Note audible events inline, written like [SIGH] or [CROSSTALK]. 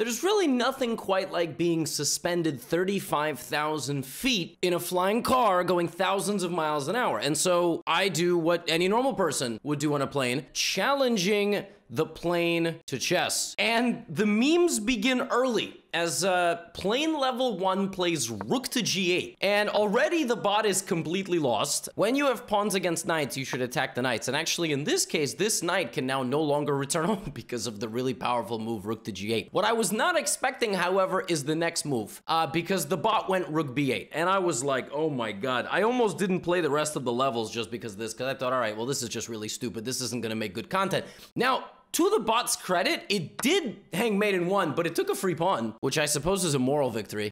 There's really nothing quite like being suspended 35,000 feet in a flying car going thousands of miles an hour. And so I do what any normal person would do on a plane, challenging the plane to chess. And the memes begin early as uh, plane level 1 plays rook to g8. And already the bot is completely lost. When you have pawns against knights, you should attack the knights. And actually, in this case, this knight can now no longer return [LAUGHS] home because of the really powerful move rook to g8. What I was not expecting, however, is the next move. Uh, because the bot went rook b8. And I was like, oh my god. I almost didn't play the rest of the levels just because of this. Because I thought, all right, well, this is just really stupid. This isn't going to make good content. Now, to the bot's credit, it did hang mate in one, but it took a free pawn, which I suppose is a moral victory.